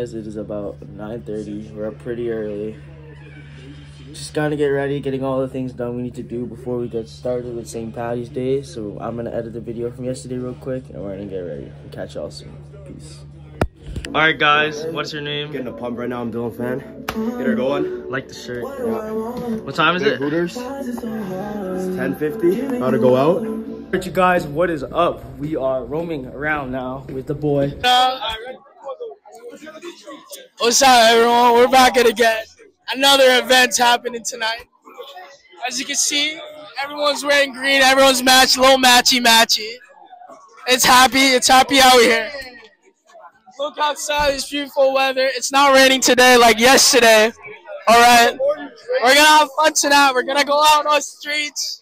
guys, it is about 9.30. We're up pretty early. Just gotta get ready, getting all the things done we need to do before we get started with St. Patty's Day. So I'm gonna edit the video from yesterday real quick and we're gonna get ready. We'll catch y'all soon. Peace. All right, guys, what's your name? Getting a pump right now. I'm Dylan Fan. Get her going. Like the shirt. What time is it? Hooters. It's 10:50. About to go out. Alright, you guys, what is up? We are roaming around now with the boy. What's up, everyone? We're back at again. Another event's happening tonight. As you can see, everyone's wearing green. Everyone's matched, little matchy matchy. It's happy. It's happy out here. Look outside. It's beautiful weather. It's not raining today like yesterday. All right. We're gonna have fun tonight. We're gonna go out on the streets.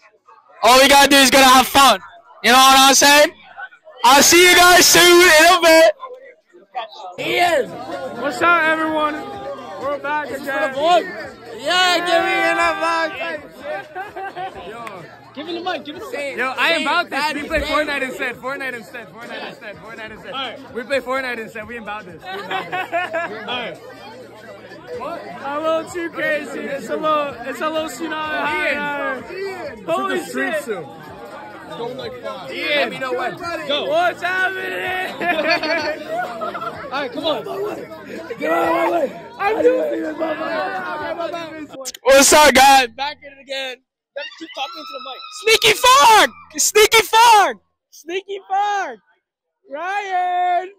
All we gotta do is gonna have fun. You know what I'm saying? I'll see you guys soon in a bit. Ian. What's up, everyone? We're back again. Yeah, give me an Give me the mic. Give me the mic. Yo, I am about this. We play Fortnite instead. Fortnite instead. Fortnite instead. Fortnite instead. All right. We play Fortnite instead. We about this. We about this. All right. A little too crazy. It's a little. It's a little tsunami high. Uh, holy shit. soon. Ian, let me know when. Go. What's happening? All right, come on. Get out of my way. I'm doing this. What's up, guys? Back at it again. Keep talking into the mic. Sneaky Fog! Sneaky Fog! Sneaky Fog! Ryan!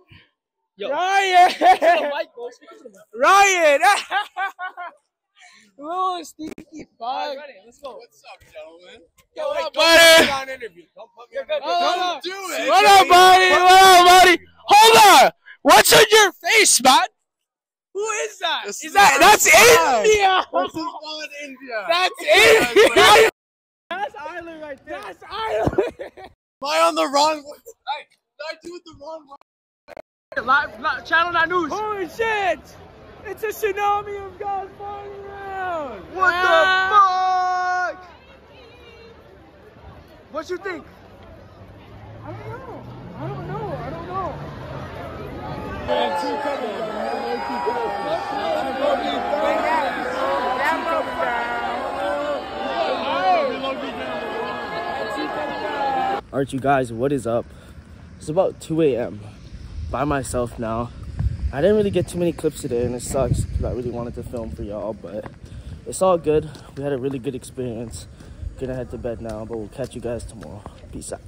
Yo. Ryan! Mic, bro. Speak into the mic. Ryan! Little Sneaky Fog. Ready? Let's go. What's up, gentlemen? Yo, what up, buddy? on interview. Don't put me on Hold up. do it. What up, buddy? What up, buddy? Hold on! What's on your face, man? Who is that? This Is is that that's son. India? This is all India. That's India. That's Island right there. That's Ireland. Am I on the wrong way? Hey, did I do it the wrong way? Live, live, channel that news. Holy shit! It's a tsunami of guys flying around. What the fuck? What you think? I don't know. I don't know. I don't know. Alright, you guys, what is up? It's about 2 a.m. By myself now. I didn't really get too many clips today, and it sucks because I really wanted to film for y'all, but it's all good. We had a really good experience. Gonna head to bed now, but we'll catch you guys tomorrow. Peace out.